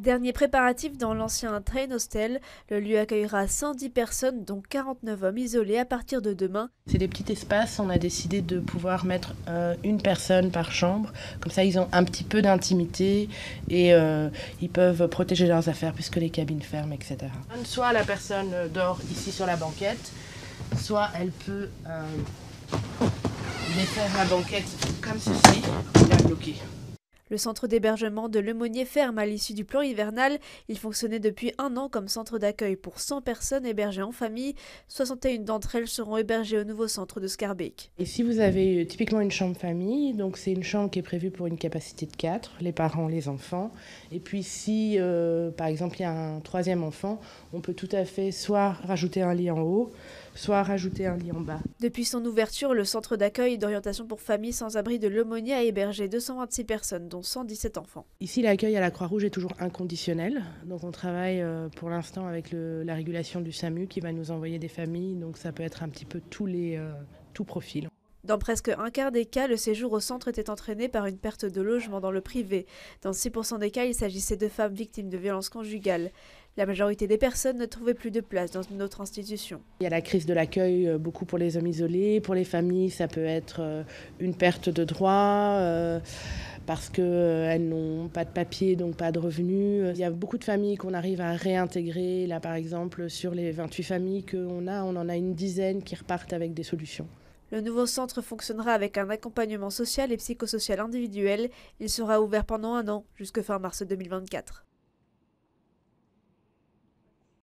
Dernier préparatif dans l'ancien Train Hostel, le lieu accueillera 110 personnes, dont 49 hommes isolés à partir de demain. C'est des petits espaces, on a décidé de pouvoir mettre euh, une personne par chambre, comme ça ils ont un petit peu d'intimité et euh, ils peuvent protéger leurs affaires puisque les cabines ferment, etc. Soit la personne dort ici sur la banquette, soit elle peut euh, défaire la banquette comme ceci et la bloquer. Le centre d'hébergement de Lemonnier ferme à l'issue du plan hivernal. Il fonctionnait depuis un an comme centre d'accueil pour 100 personnes hébergées en famille. 61 d'entre elles seront hébergées au nouveau centre de Scarbeck. Et si vous avez euh, typiquement une chambre famille, donc c'est une chambre qui est prévue pour une capacité de 4, les parents, les enfants. Et puis si euh, par exemple il y a un troisième enfant, on peut tout à fait soit rajouter un lit en haut, soit rajouter un lit en bas. Depuis son ouverture, le centre d'accueil et d'orientation pour familles sans abri de Lemonnier a hébergé 226 personnes, dont 117 enfants. Ici, l'accueil à la Croix-Rouge est toujours inconditionnel. Donc on travaille euh, pour l'instant avec la régulation du SAMU qui va nous envoyer des familles. Donc ça peut être un petit peu tous les euh, tout profils. Dans presque un quart des cas, le séjour au centre était entraîné par une perte de logement dans le privé. Dans 6% des cas, il s'agissait de femmes victimes de violences conjugales. La majorité des personnes ne trouvaient plus de place dans une autre institution. Il y a la crise de l'accueil, euh, beaucoup pour les hommes isolés. Pour les familles, ça peut être euh, une perte de droits euh, parce qu'elles n'ont pas de papier, donc pas de revenus. Il y a beaucoup de familles qu'on arrive à réintégrer. Là, par exemple, sur les 28 familles qu'on a, on en a une dizaine qui repartent avec des solutions. Le nouveau centre fonctionnera avec un accompagnement social et psychosocial individuel. Il sera ouvert pendant un an, jusque fin mars 2024.